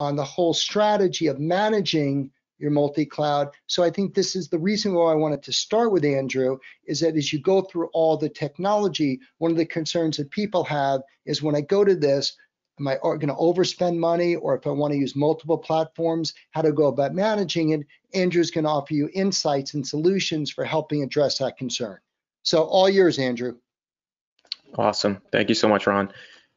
on the whole strategy of managing your multi-cloud. So I think this is the reason why I wanted to start with Andrew is that as you go through all the technology, one of the concerns that people have is when I go to this, am I going to overspend money or if I want to use multiple platforms, how to go about managing it, Andrew's going to offer you insights and solutions for helping address that concern. So all yours, Andrew. Awesome. Thank you so much, Ron.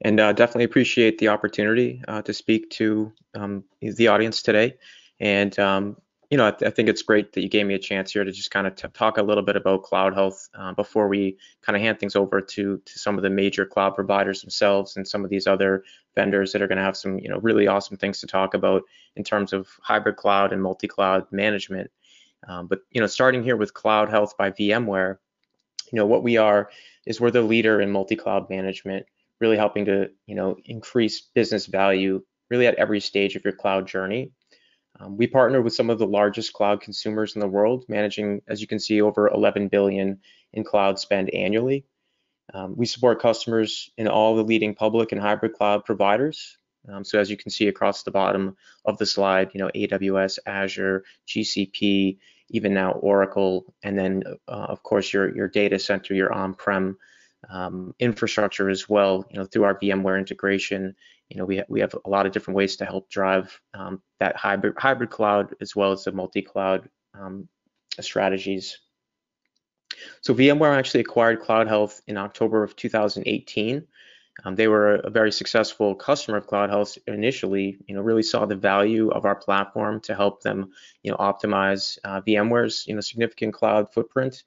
And uh, definitely appreciate the opportunity uh, to speak to um, the audience today. And um, you know, I, th I, think it's great that you gave me a chance here to just kind of talk a little bit about cloud health uh, before we kind of hand things over to to some of the major cloud providers themselves and some of these other vendors that are going to have some you know really awesome things to talk about in terms of hybrid cloud and multi-cloud management. Um, but you know, starting here with Cloud Health by VMware, you know what we are is we're the leader in multi-cloud management, really helping to you know increase business value really at every stage of your cloud journey. Um, we partner with some of the largest cloud consumers in the world, managing, as you can see, over 11 billion in cloud spend annually. Um, we support customers in all the leading public and hybrid cloud providers. Um, so as you can see across the bottom of the slide, you know, AWS, Azure, GCP, even now Oracle, and then uh, of course your your data center, your on-prem um, infrastructure as well. You know, through our VMware integration, you know, we, ha we have a lot of different ways to help drive um, that hybrid, hybrid cloud as well as the multi-cloud um, strategies. So VMware actually acquired Cloud Health in October of 2018. Um, they were a very successful customer of Cloud Health initially, you know, really saw the value of our platform to help them, you know, optimize uh, VMware's, you know, significant cloud footprint.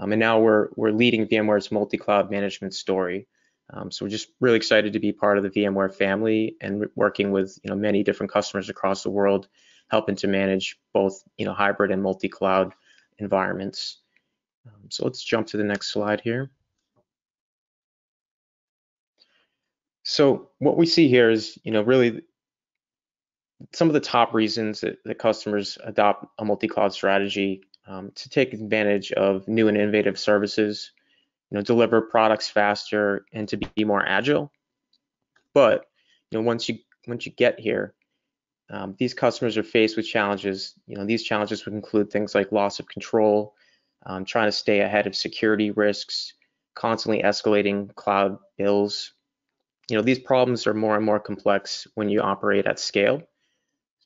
Um, and now we're, we're leading VMware's multi-cloud management story. Um, so we're just really excited to be part of the VMware family and working with you know many different customers across the world, helping to manage both you know hybrid and multi-cloud environments. Um, so let's jump to the next slide here. So what we see here is you know really some of the top reasons that, that customers adopt a multi-cloud strategy um, to take advantage of new and innovative services you know, deliver products faster and to be more agile. But you know, once you once you get here, um, these customers are faced with challenges. You know, these challenges would include things like loss of control, um, trying to stay ahead of security risks, constantly escalating cloud bills. You know, these problems are more and more complex when you operate at scale.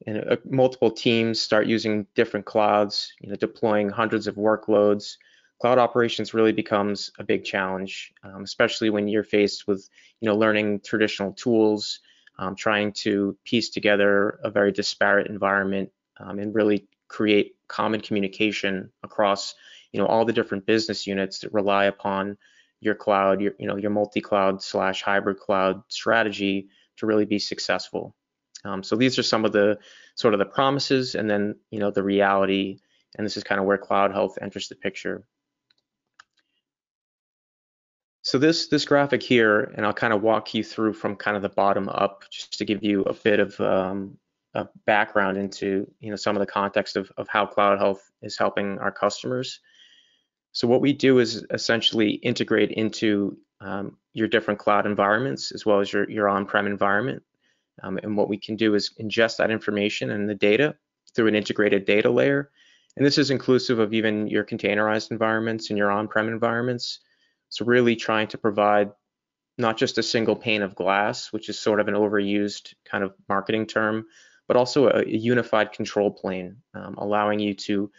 And uh, multiple teams start using different clouds, you know, deploying hundreds of workloads, cloud operations really becomes a big challenge, um, especially when you're faced with, you know, learning traditional tools, um, trying to piece together a very disparate environment um, and really create common communication across, you know, all the different business units that rely upon your cloud, your, you know, your multi-cloud slash hybrid cloud strategy to really be successful. Um, so these are some of the sort of the promises and then, you know, the reality. And this is kind of where cloud health enters the picture. So this this graphic here, and I'll kind of walk you through from kind of the bottom up, just to give you a bit of um, a background into you know some of the context of, of how Cloud Health is helping our customers. So what we do is essentially integrate into um, your different cloud environments as well as your, your on-prem environment. Um, and what we can do is ingest that information and the data through an integrated data layer. And this is inclusive of even your containerized environments and your on-prem environments. So really trying to provide not just a single pane of glass, which is sort of an overused kind of marketing term, but also a, a unified control plane, um, allowing you to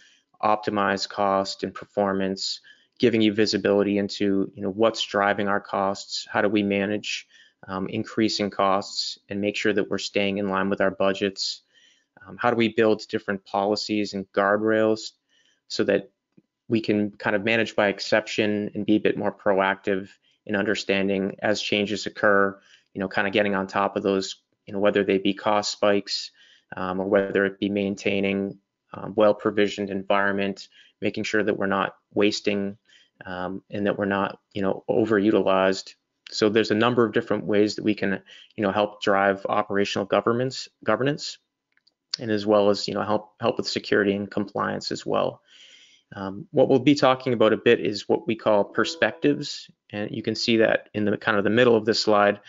optimize cost and performance, giving you visibility into you know what's driving our costs, how do we manage um, increasing costs, and make sure that we're staying in line with our budgets. Um, how do we build different policies and guardrails so that we can kind of manage by exception and be a bit more proactive in understanding as changes occur, you know, kind of getting on top of those, you know, whether they be cost spikes um, or whether it be maintaining um, well-provisioned environment, making sure that we're not wasting um, and that we're not, you know, overutilized. So there's a number of different ways that we can, you know, help drive operational governance, governance, and as well as, you know, help help with security and compliance as well. Um, what we'll be talking about a bit is what we call perspectives, and you can see that in the kind of the middle of this slide.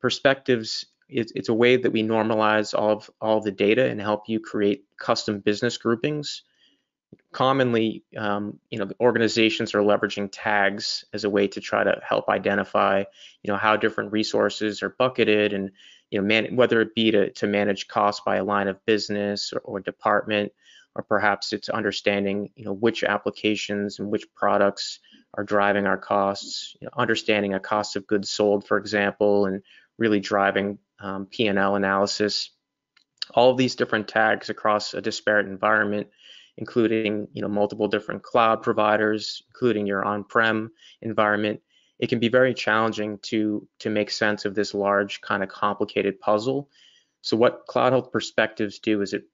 Perspectives it's, it's a way that we normalize all of all of the data and help you create custom business groupings. Commonly, um, you know, organizations are leveraging tags as a way to try to help identify, you know, how different resources are bucketed and, you know, man, whether it be to, to manage costs by a line of business or, or department, or perhaps it's understanding, you know, which applications and which products are driving our costs, you know, understanding a cost of goods sold, for example, and really driving um, P&L analysis. All of these different tags across a disparate environment, including you know multiple different cloud providers, including your on-prem environment, it can be very challenging to to make sense of this large kind of complicated puzzle. So what Cloud Health Perspectives do is it,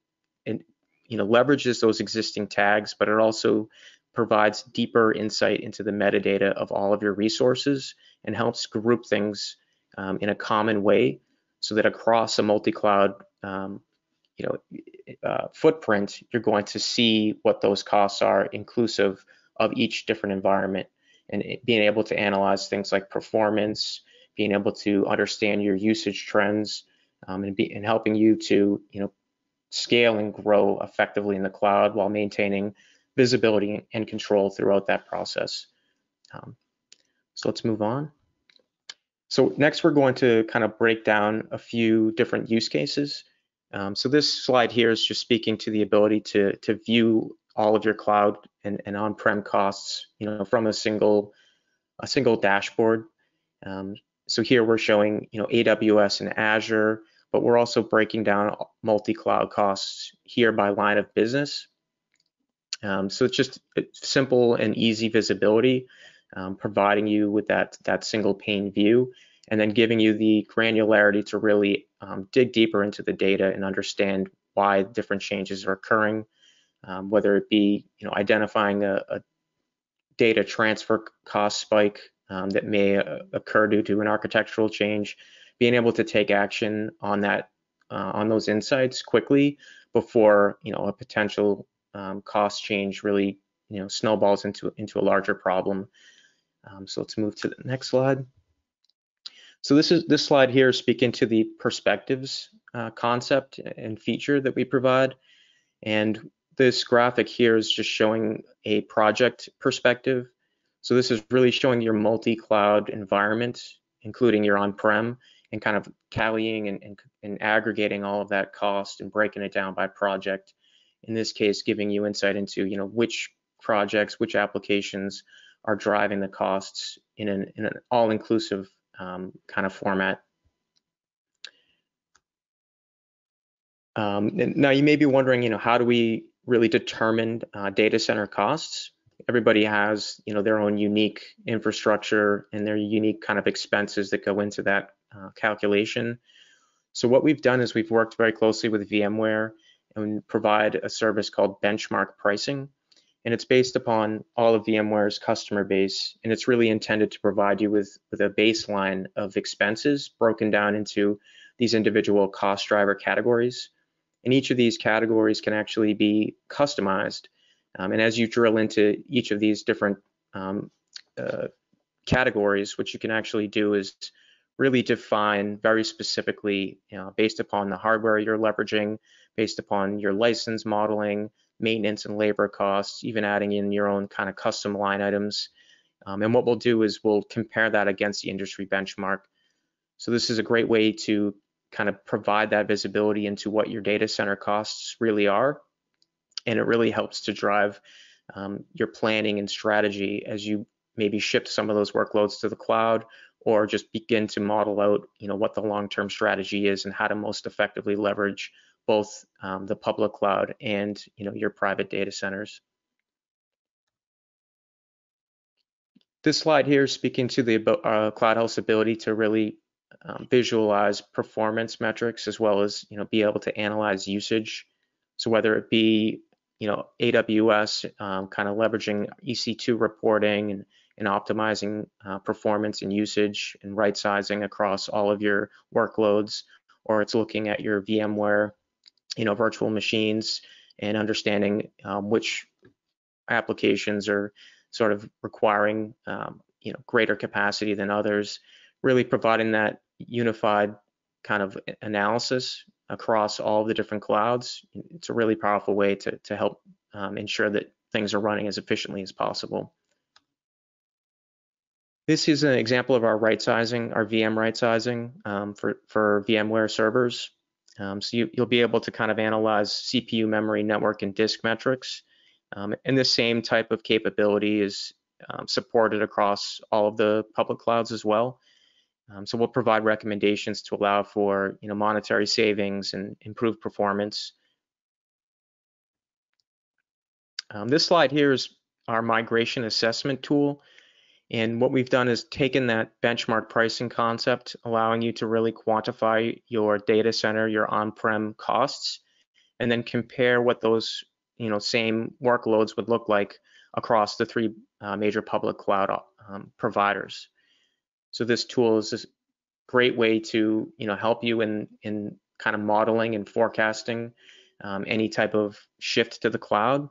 it you know leverages those existing tags, but it also provides deeper insight into the metadata of all of your resources and helps group things um, in a common way so that across a multi-cloud um, you know, uh, footprint, you're going to see what those costs are inclusive of each different environment and being able to analyze things like performance, being able to understand your usage trends um, and, be, and helping you to, you know, scale and grow effectively in the cloud while maintaining visibility and control throughout that process. Um, so let's move on. So next we're going to kind of break down a few different use cases. Um, so this slide here is just speaking to the ability to, to view all of your cloud and, and on-prem costs, you know, from a single a single dashboard. Um, so here we're showing, you know, AWS and Azure, but we're also breaking down multi-cloud costs here by line of business. Um, so it's just simple and easy visibility, um, providing you with that, that single pane view, and then giving you the granularity to really um, dig deeper into the data and understand why different changes are occurring, um, whether it be you know identifying a, a data transfer cost spike um, that may uh, occur due to an architectural change, being able to take action on that uh, on those insights quickly before you know a potential um, cost change really you know snowballs into into a larger problem. Um, so let's move to the next slide. So this is this slide here is speaking to the perspectives uh, concept and feature that we provide. And this graphic here is just showing a project perspective. So this is really showing your multi-cloud environment, including your on-prem, and kind of tallying and, and, and aggregating all of that cost and breaking it down by project in this case, giving you insight into, you know, which projects, which applications are driving the costs in an, in an all-inclusive um, kind of format. Um, now you may be wondering, you know, how do we really determine uh, data center costs? Everybody has, you know, their own unique infrastructure and their unique kind of expenses that go into that uh, calculation. So what we've done is we've worked very closely with VMware and provide a service called benchmark pricing. And it's based upon all of VMware's customer base. And it's really intended to provide you with, with a baseline of expenses broken down into these individual cost driver categories. And each of these categories can actually be customized. Um, and as you drill into each of these different um, uh, categories, what you can actually do is really define very specifically, you know, based upon the hardware you're leveraging, based upon your license modeling, maintenance and labor costs, even adding in your own kind of custom line items. Um, and what we'll do is we'll compare that against the industry benchmark. So this is a great way to kind of provide that visibility into what your data center costs really are. And it really helps to drive um, your planning and strategy as you maybe shift some of those workloads to the cloud or just begin to model out, you know, what the long-term strategy is and how to most effectively leverage both um, the public cloud and you know your private data centers. This slide here is speaking to the uh, Cloud Health's ability to really um, visualize performance metrics as well as you know be able to analyze usage. So whether it be you know AWS um, kind of leveraging EC2 reporting and, and optimizing uh, performance and usage and right sizing across all of your workloads, or it's looking at your VMware you know, virtual machines and understanding um, which applications are sort of requiring, um, you know, greater capacity than others, really providing that unified kind of analysis across all the different clouds, it's a really powerful way to, to help um, ensure that things are running as efficiently as possible. This is an example of our right sizing, our VM right sizing um, for, for VMware servers. Um, so you, will be able to kind of analyze CPU, memory, network, and disk metrics. Um, and the same type of capability is um, supported across all of the public clouds as well. Um, so we'll provide recommendations to allow for you know monetary savings and improved performance. Um, this slide here is our migration assessment tool. And what we've done is taken that benchmark pricing concept, allowing you to really quantify your data center, your on-prem costs, and then compare what those you know same workloads would look like across the three uh, major public cloud um, providers. So this tool is a great way to you know help you in in kind of modeling and forecasting um, any type of shift to the cloud,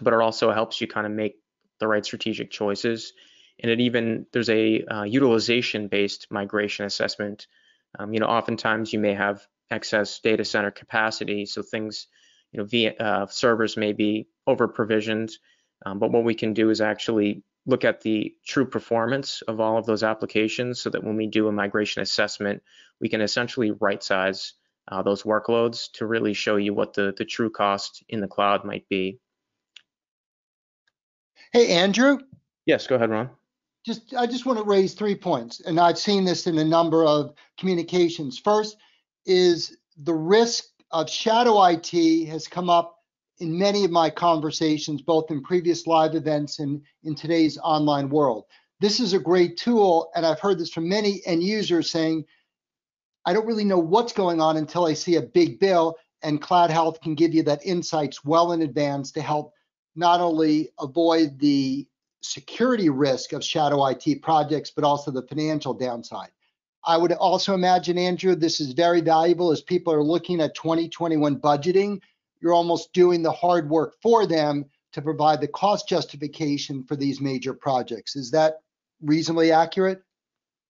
but it also helps you kind of make the right strategic choices. And it even there's a uh, utilization based migration assessment. Um, you know, oftentimes you may have excess data center capacity, so things you know via uh, servers may be over provisioned. Um, but what we can do is actually look at the true performance of all of those applications so that when we do a migration assessment, we can essentially right size uh, those workloads to really show you what the, the true cost in the cloud might be. Hey, Andrew. Yes, go ahead, Ron. Just, I just want to raise three points, and I've seen this in a number of communications. First is the risk of shadow IT has come up in many of my conversations, both in previous live events and in today's online world. This is a great tool, and I've heard this from many end users saying, I don't really know what's going on until I see a big bill, and Cloud Health can give you that insights well in advance to help not only avoid the security risk of shadow IT projects, but also the financial downside. I would also imagine, Andrew, this is very valuable as people are looking at 2021 budgeting you're almost doing the hard work for them to provide the cost justification for these major projects. Is that reasonably accurate?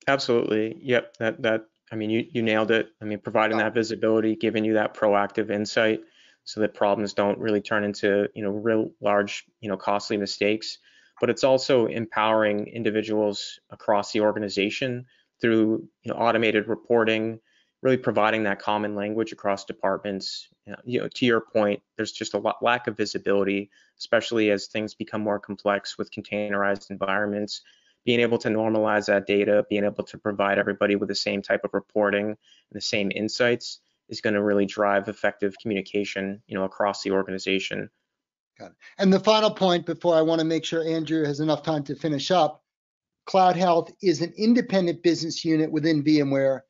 Absolutely. Yep. That that I mean you you nailed it. I mean providing that visibility, giving you that proactive insight so that problems don't really turn into, you know, real large, you know, costly mistakes. But it's also empowering individuals across the organization through, you know, automated reporting, really providing that common language across departments. You know, to your point, there's just a lot, lack of visibility, especially as things become more complex with containerized environments. Being able to normalize that data, being able to provide everybody with the same type of reporting and the same insights is going to really drive effective communication, you know, across the organization. Got it. And the final point before I want to make sure Andrew has enough time to finish up, Cloud Health is an independent business unit within VMware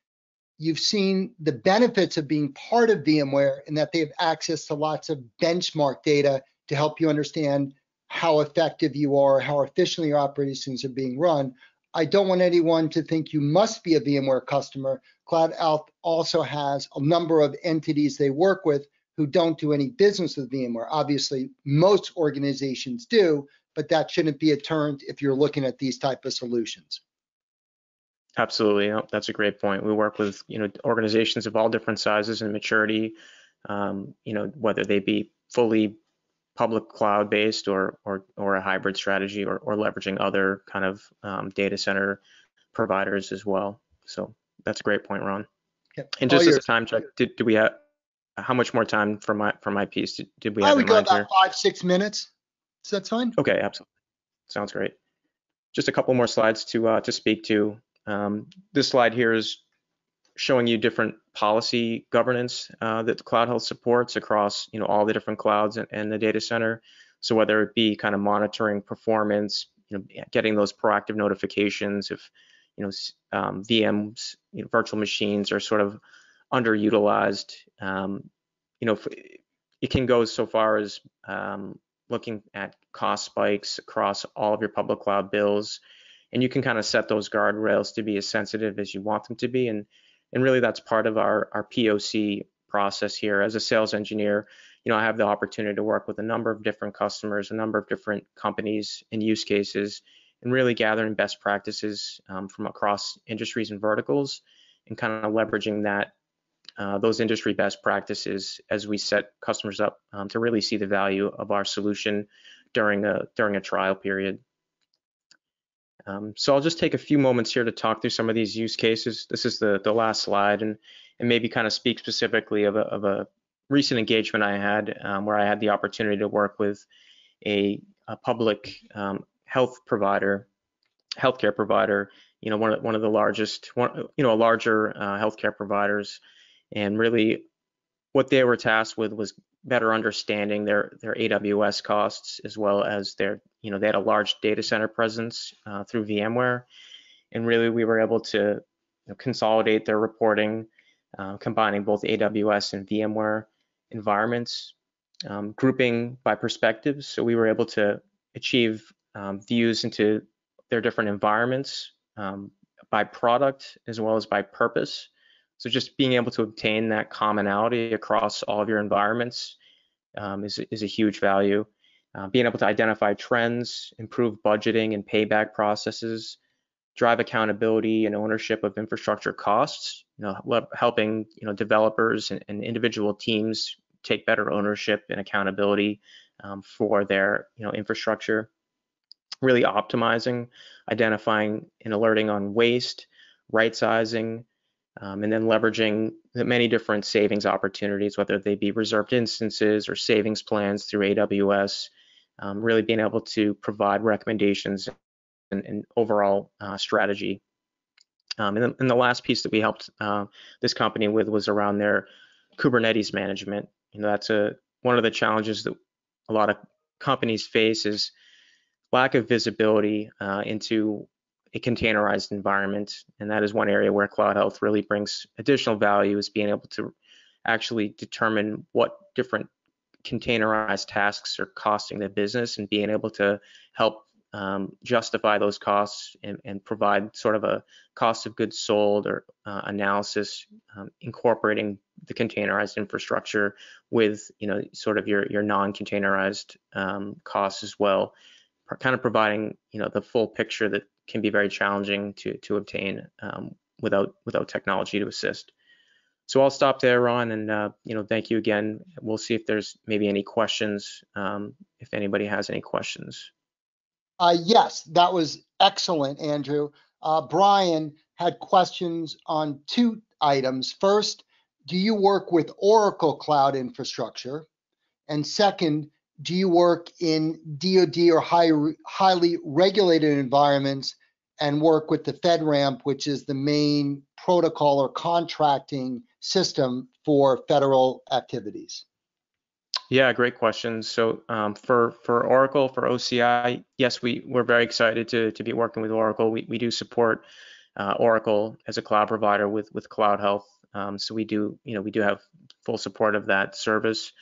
you've seen the benefits of being part of VMware in that they have access to lots of benchmark data to help you understand how effective you are, how efficiently your operations are being run. I don't want anyone to think you must be a VMware customer. Cloud Health also has a number of entities they work with who don't do any business with VMware. Obviously, most organizations do, but that shouldn't be a turn if you're looking at these type of solutions. Absolutely, that's a great point. We work with you know organizations of all different sizes and maturity. Um, you know whether they be fully public cloud based or or or a hybrid strategy or or leveraging other kind of um, data center providers as well. So that's a great point, Ron. Yep. And just as a time check, did, did we have how much more time for my for my piece did, did we have? I would go about here? five six minutes. Is that fine? Okay, absolutely. Sounds great. Just a couple more slides to uh, to speak to. Um, this slide here is showing you different policy governance uh, that the Cloud Health supports across you know all the different clouds and, and, the data center. So whether it be kind of monitoring performance, you know, getting those proactive notifications if you know um, VMs, you know, virtual machines are sort of underutilized. Um, you know, it can go so far as um, looking at cost spikes across all of your public cloud bills and you can kind of set those guardrails to be as sensitive as you want them to be and and really that's part of our our POC process here as a sales engineer you know I have the opportunity to work with a number of different customers a number of different companies and use cases and really gathering best practices um, from across industries and verticals and kind of leveraging that uh, those industry best practices as we set customers up um, to really see the value of our solution during a during a trial period. Um, so I'll just take a few moments here to talk through some of these use cases. This is the the last slide, and and maybe kind of speak specifically of a, of a recent engagement I had um, where I had the opportunity to work with a, a public um, health provider, healthcare provider, you know, one of one of the largest, one, you know, a larger uh, healthcare providers and really what they were tasked with was better understanding their their AWS costs as well as their you know they had a large data center presence uh, through VMware, and really we were able to you know, consolidate their reporting, uh, combining both AWS and VMware environments, um, grouping by perspectives. So we were able to achieve um, views into their different environments um, by product as well as by purpose. So just being able to obtain that commonality across all of your environments um, is, is a huge value. Uh, being able to identify trends, improve budgeting and payback processes, drive accountability and ownership of infrastructure costs, you know, helping you know developers and, and individual teams take better ownership and accountability um, for their you know infrastructure. Really optimizing, identifying and alerting on waste, right sizing, um, and then leveraging the many different savings opportunities, whether they be reserved instances or savings plans through AWS, um, really being able to provide recommendations and, and overall uh, strategy. Um, and, then, and, the last piece that we helped uh, this company with was around their Kubernetes management. You know, that's a one of the challenges that a lot of companies face is lack of visibility uh, into a containerized environment. And that is one area where Cloud Health really brings additional value is being able to actually determine what different containerized tasks are costing the business and being able to help um, justify those costs and, and, provide sort of a cost of goods sold or uh, analysis um, incorporating the containerized infrastructure with you know sort of your your non-containerized um, costs as well kind of providing you know the full picture that can be very challenging to to obtain um, without without technology to assist. So I'll stop there, Ron, and uh, you know thank you again. We'll see if there's maybe any questions, um, if anybody has any questions. Uh, yes, that was excellent, Andrew. Uh, Brian had questions on two items. First, do you work with Oracle Cloud Infrastructure? And second, do you work in DoD or high, highly regulated environments and work with the FedRAMP, which is the main protocol or contracting system for federal activities? Yeah, great question. So um, for for Oracle, for OCI, yes, we we're very excited to to be working with Oracle. We we do support uh, Oracle as a cloud provider with with Cloud Health. Um, so we do you know we do have full support of that service.